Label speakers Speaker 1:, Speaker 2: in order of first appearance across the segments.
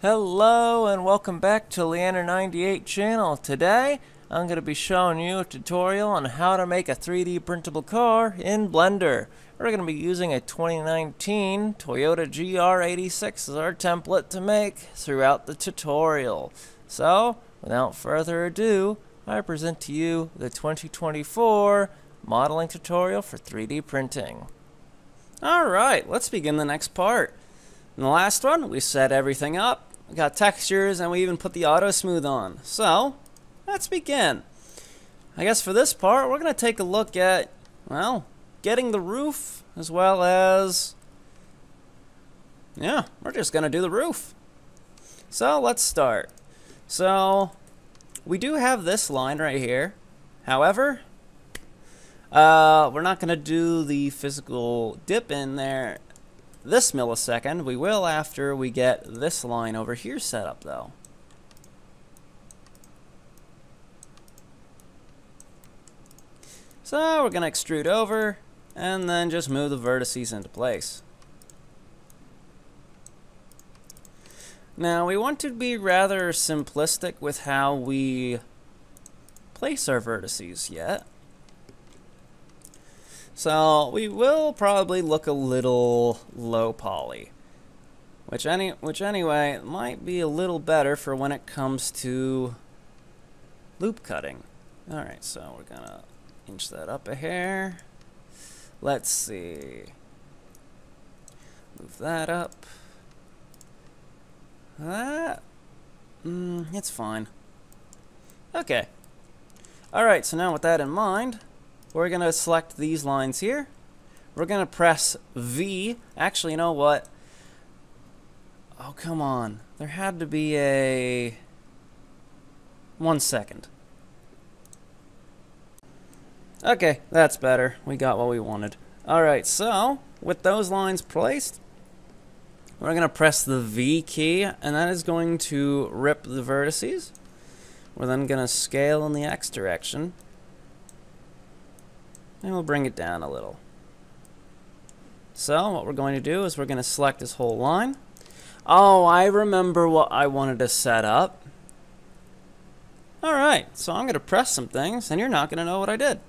Speaker 1: Hello and welcome back to Leander98 channel. Today I'm going to be showing you a tutorial on how to make a 3D printable car in Blender. We're going to be using a 2019 Toyota GR86 as our template to make throughout the tutorial. So, without further ado, I present to you the 2024 modeling tutorial for 3D printing. Alright, let's begin the next part. In the last one, we set everything up, we got textures, and we even put the auto smooth on. So, let's begin. I guess for this part, we're going to take a look at, well, getting the roof, as well as, yeah, we're just going to do the roof. So, let's start. So, we do have this line right here. However, uh, we're not going to do the physical dip in there this millisecond. We will after we get this line over here set up though. So we're going to extrude over and then just move the vertices into place. Now we want to be rather simplistic with how we place our vertices yet. So we will probably look a little low poly. Which any which anyway might be a little better for when it comes to loop cutting. Alright, so we're gonna inch that up a hair. Let's see. Move that up. That mm, it's fine. Okay. Alright, so now with that in mind, we're going to select these lines here. We're going to press V. Actually, you know what? Oh, come on. There had to be a... One second. Okay, that's better. We got what we wanted. Alright, so, with those lines placed, we're going to press the V key, and that is going to rip the vertices. We're then going to scale in the X direction. And we'll bring it down a little. So what we're going to do is we're going to select this whole line. Oh, I remember what I wanted to set up. Alright, so I'm going to press some things, and you're not going to know what I did.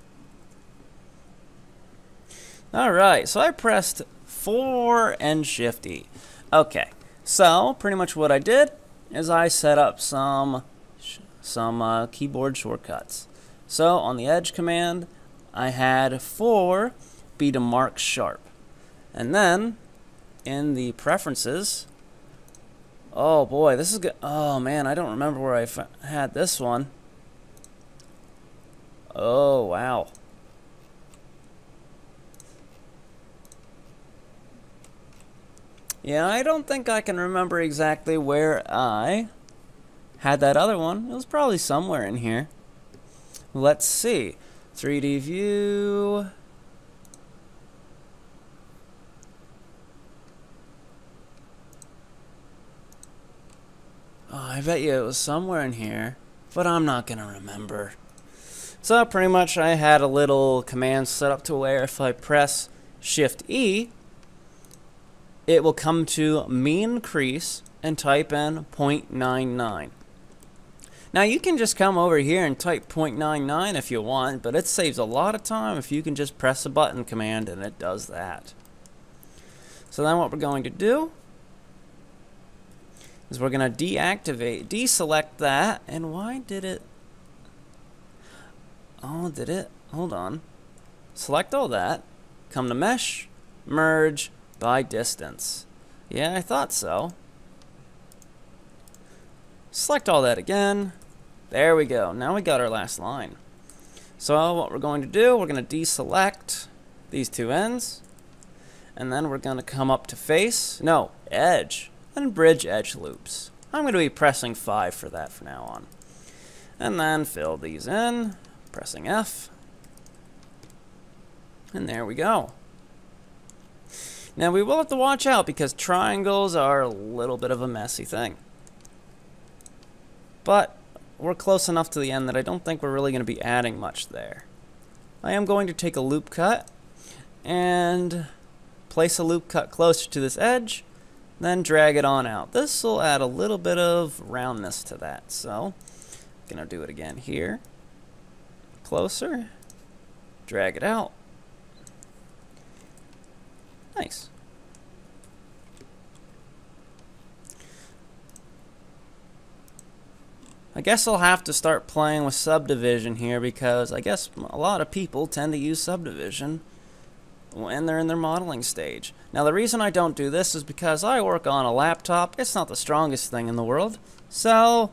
Speaker 1: Alright, so I pressed 4 and Shift E. Okay, so pretty much what I did is I set up some, some uh, keyboard shortcuts. So on the Edge command, I had 4 be to mark sharp. And then in the preferences, oh boy, this is good. Oh man, I don't remember where I had this one. Oh wow. Yeah, I don't think I can remember exactly where I had that other one. It was probably somewhere in here. Let's see. 3D view. Oh, I bet you it was somewhere in here, but I'm not going to remember. So pretty much I had a little command set up to where if I press Shift E, it will come to mean crease and type in 0.99. Now you can just come over here and type 0.99 if you want, but it saves a lot of time if you can just press a button command and it does that. So then what we're going to do is we're going to deactivate, deselect that, and why did it, oh did it, hold on, select all that, come to mesh, merge by distance. Yeah, I thought so. Select all that again. There we go. Now we got our last line. So what we're going to do, we're going to deselect these two ends. And then we're going to come up to face, no, edge, and bridge edge loops. I'm going to be pressing 5 for that from now on. And then fill these in, pressing F. And there we go. Now we will have to watch out because triangles are a little bit of a messy thing. But we're close enough to the end that I don't think we're really going to be adding much there. I am going to take a loop cut and place a loop cut closer to this edge
Speaker 2: then drag it on out. This will add a little bit of roundness to that. So, I'm gonna do it again here. Closer. Drag it out. Nice. I guess I'll have to start playing with subdivision here because I guess a lot of people tend to use subdivision when they're in their modeling stage. Now the reason I don't do this is because I work on a laptop. It's not the strongest thing in the world. So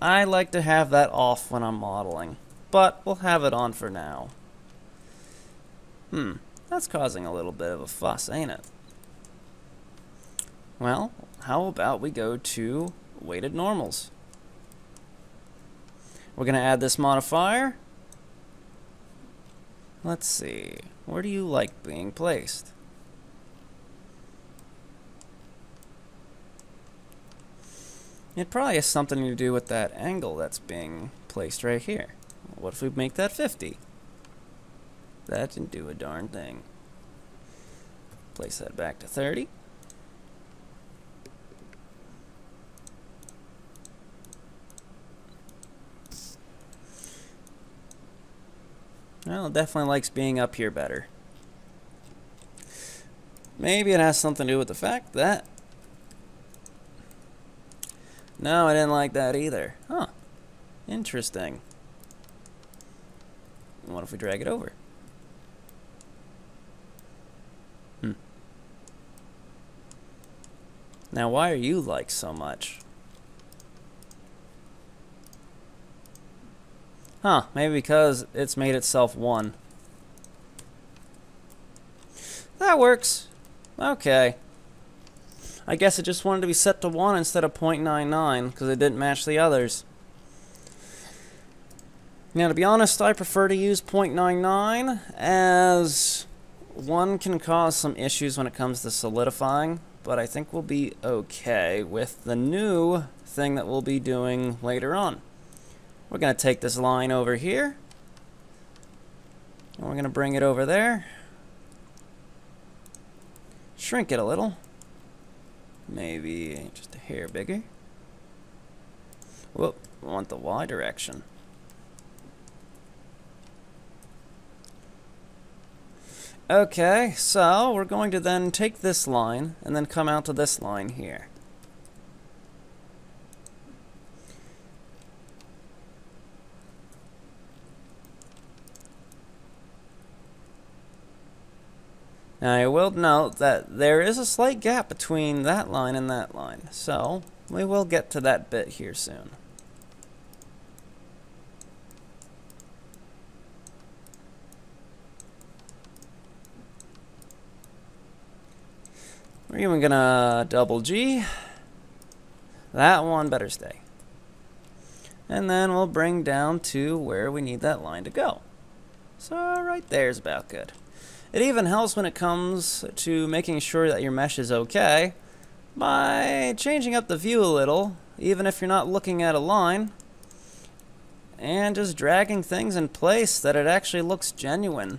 Speaker 2: I like to have that off when I'm modeling. But we'll have it on for now. Hmm, that's causing a little bit of a fuss, ain't it? Well, how about we go to weighted normals? We're going to add this modifier. Let's see. Where do you like being placed? It probably has something to do with that angle that's being placed right here. What if we make that 50? That didn't do a darn thing. Place that back to 30. Well, it definitely likes being up here better. Maybe it has something to do with the fact that... No, I didn't like that either. Huh. Interesting. What if we drag it over? Hmm. Now, why are you like so much? Huh, maybe because it's made itself one. That works. Okay. I guess it just wanted to be set to 1 instead of 0.99 because it didn't match the others. Now, to be honest, I prefer to use 0.99 as 1 can cause some issues when it comes to solidifying, but I think we'll be okay with the new thing that we'll be doing later on. We're going to take this line over here. And we're going to bring it over there. Shrink it a little. Maybe just a hair bigger. Whoop, we want the Y direction. Okay, so we're going to then take this line and then come out to this line here. Now I will note that there is a slight gap between that line and that line, so we will get to that bit here soon. We're even gonna double G. That one better stay. And then we'll bring down to where we need that line to go. So right there is about good. It even helps when it comes to making sure that your mesh is okay by changing up the view a little, even if you're not looking at a line, and just dragging things in place that it actually looks genuine.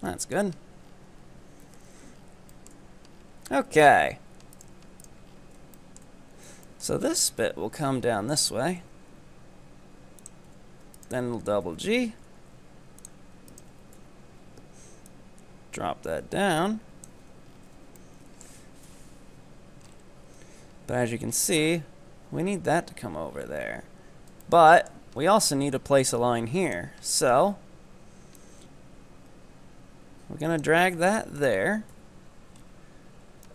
Speaker 2: That's good. Okay. So this bit will come down this way. Then we'll double G. drop that down. But as you can see, we need that to come over there. But we also need to place a line here. So we're going to drag that there.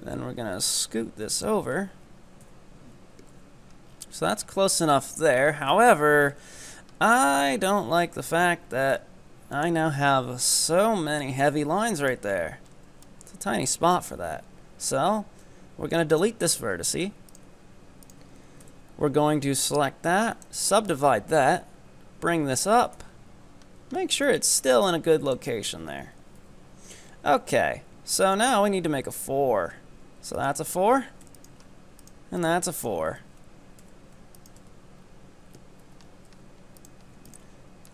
Speaker 2: Then we're going to scoot this over. So that's close enough there. However, I don't like the fact that I now have so many heavy lines right there. It's a tiny spot for that. So, we're going to delete this vertice. We're going to select that, subdivide that, bring this up, make sure it's still in a good location there. Okay, so now we need to make a 4. So that's a 4, and that's a 4.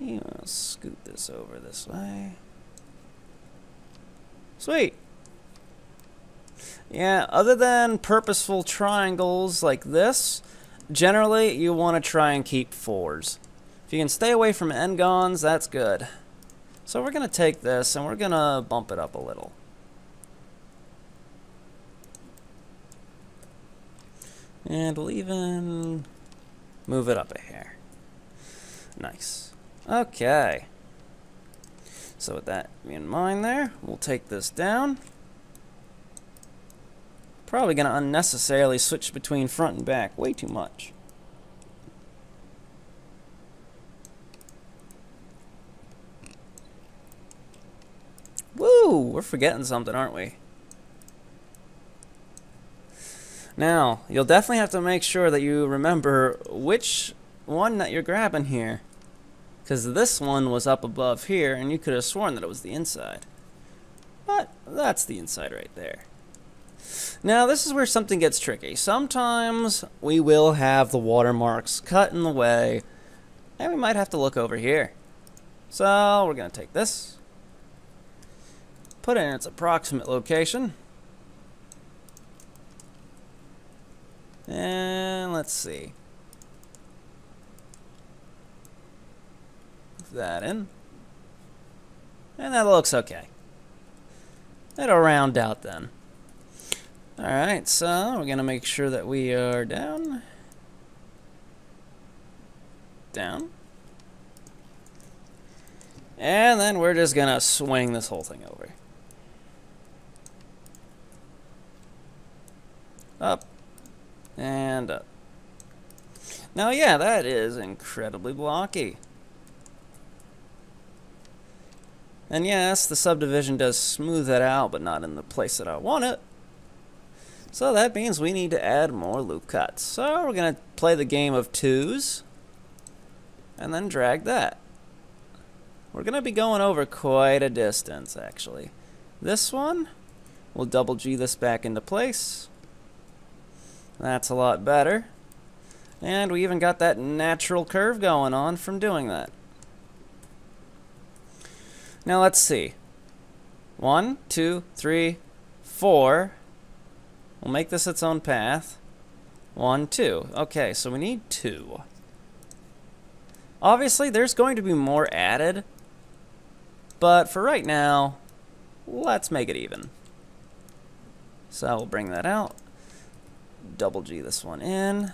Speaker 2: Want to scoot this over this way. Sweet. Yeah, other than purposeful triangles like this, generally you want to try and keep fours. If you can stay away from n-gons, that's good. So we're going to take this and we're going to bump it up a little. And we'll even move it up a hair. Nice. Okay. So with that in mind there, we'll take this down. Probably going to unnecessarily switch between front and back way too much. Woo! We're forgetting something, aren't we? Now, you'll definitely have to make sure that you remember which one that you're grabbing here. Because this one was up above here, and you could have sworn that it was the inside. But that's the inside right there. Now, this is where something gets tricky. Sometimes we will have the watermarks cut in the way, and we might have to look over here. So, we're going to take this, put it in its approximate location, and let's see. That in. And that looks okay. It'll round out then. Alright, so we're going to make sure that we are down. Down. And then we're just going to swing this whole thing over. Up. And up. Now, yeah, that is incredibly blocky. And yes, the subdivision does smooth that out, but not in the place that I want it. So that means we need to add more loop cuts. So we're going to play the game of twos and then drag that. We're going to be going over quite a distance actually. This one, we'll double G this back into place. That's a lot better. And we even got that natural curve going on from doing that. Now let's see. One, two, three, four. We'll make this its own path. One, two. Okay, so we need two. Obviously, there's going to be more added. But for right now, let's make it even. So we'll bring that out. Double G this one in.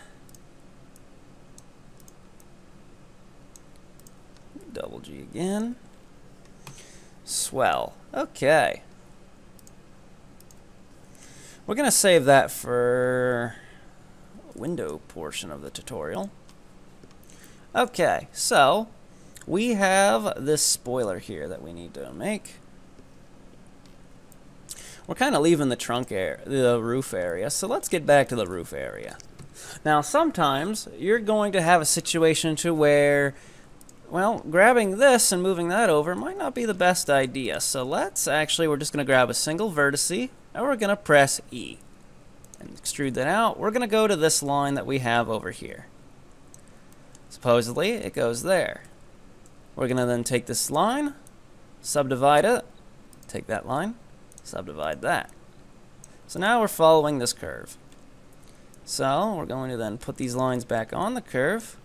Speaker 2: Double G again. Swell. Okay. We're going to save that for window portion of the tutorial. Okay, so we have this spoiler here that we need to make. We're kind of leaving the trunk air, the roof area, so let's get back to the roof area. Now, sometimes you're going to have a situation to where, well, grabbing this and moving that over might not be the best idea. So let's actually, we're just going to grab a single vertice, and we're going to press E. And extrude that out. We're going to go to this line that we have over here. Supposedly, it goes there. We're going to then take this line, subdivide it, take that line, subdivide that. So now we're following this curve. So we're going to then put these lines back on the curve,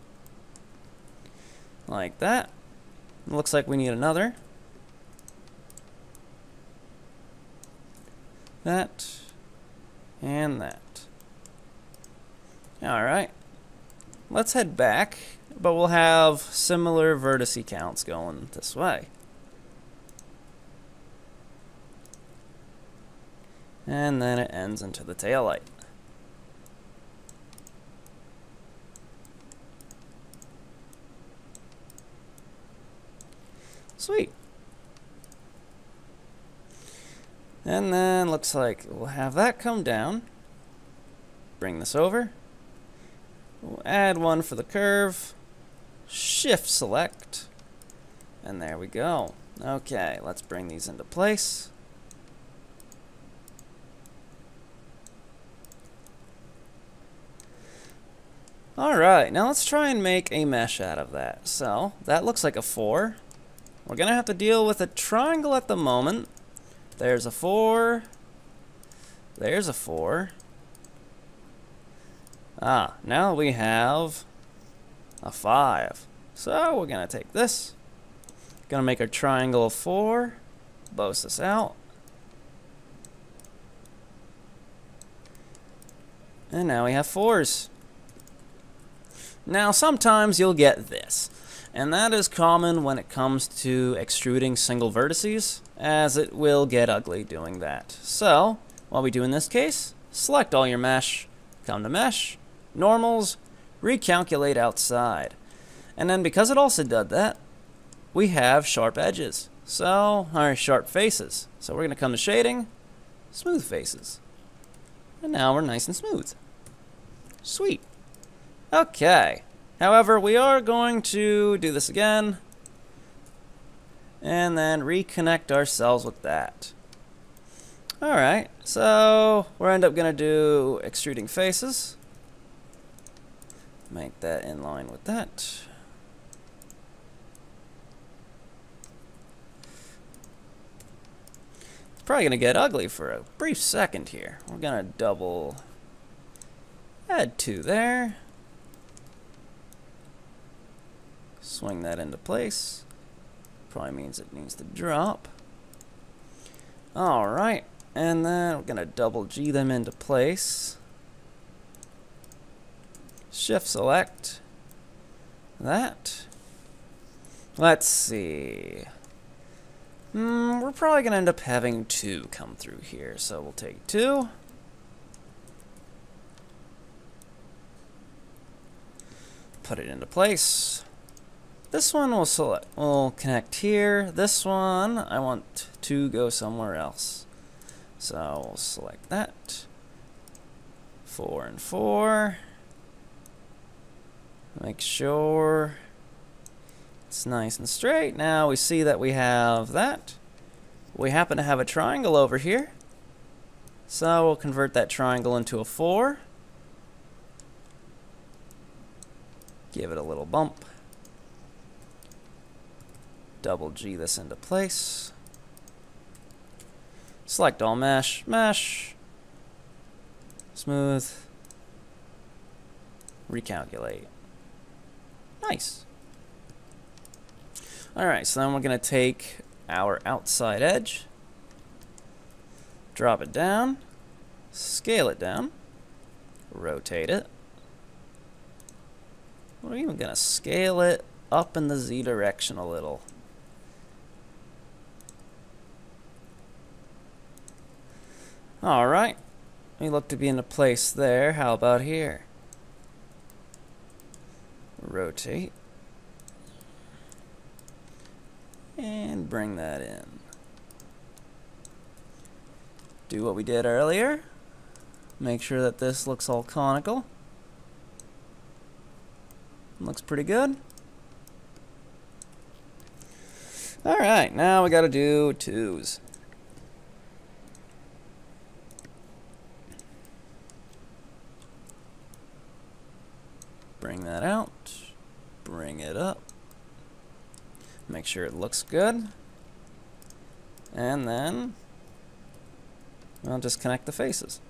Speaker 2: like that. Looks like we need another. That. And that. Alright. Let's head back, but we'll have similar vertice counts going this way. And then it ends into the tail light. Sweet. And then looks like we'll have that come down. Bring this over. We'll add one for the curve. Shift select. And there we go. Okay, let's bring these into place. Alright, now let's try and make a mesh out of that. So, that looks like a 4. We're going to have to deal with a triangle at the moment. There's a 4. There's a 4. Ah, now we have a 5. So we're going to take this. Going to make a triangle of 4. Boast this out. And now we have 4s. Now sometimes you'll get this. And that is common when it comes to extruding single vertices, as it will get ugly doing that. So, what we do in this case, select all your mesh, come to mesh, normals, recalculate outside. And then because it also did that, we have sharp edges. So, our sharp faces. So we're going to come to shading, smooth faces. And now we're nice and smooth. Sweet. Okay. However, we are going to do this again. And then reconnect ourselves with that. Alright, so we're end up going to do extruding faces. Make that in line with that. It's probably going to get ugly for a brief second here. We're going to double add two there. Swing that into place. Probably means it needs to drop. Alright, and then we're going to double G them into place. Shift select that. Let's see. Hmm, we're probably going to end up having two come through here, so we'll take two. Put it into place. This one will select, will connect here. This one, I want to go somewhere else. So we'll select that. Four and four. Make sure it's nice and straight. Now we see that we have that. We happen to have a triangle over here. So we'll convert that triangle into a 4. Give it a little bump. Double G this into place. Select all mesh, mesh, smooth, recalculate. Nice. Alright, so then we're going to take our outside edge, drop it down, scale it down, rotate it. We're even going to scale it up in the Z direction a little. Alright, we look to be in a place there. How about here? Rotate. And bring that in. Do what we did earlier. Make sure that this looks all conical. Looks pretty good. Alright, now we gotta do twos. Bring that out. Bring it up. Make sure it looks good. And then I'll just connect the faces.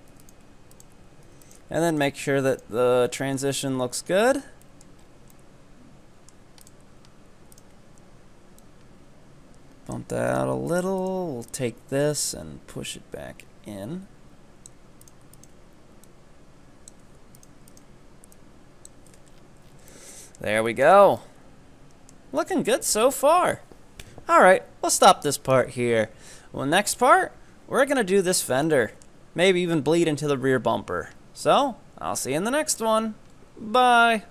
Speaker 2: And then make sure that the transition looks good. Bump that out a little. We'll take this and push it back in. There we go. Looking good so far. Alright, we'll stop this part here. Well, next part, we're going to do this fender. Maybe even bleed into the rear bumper. So, I'll see you in the next one. Bye.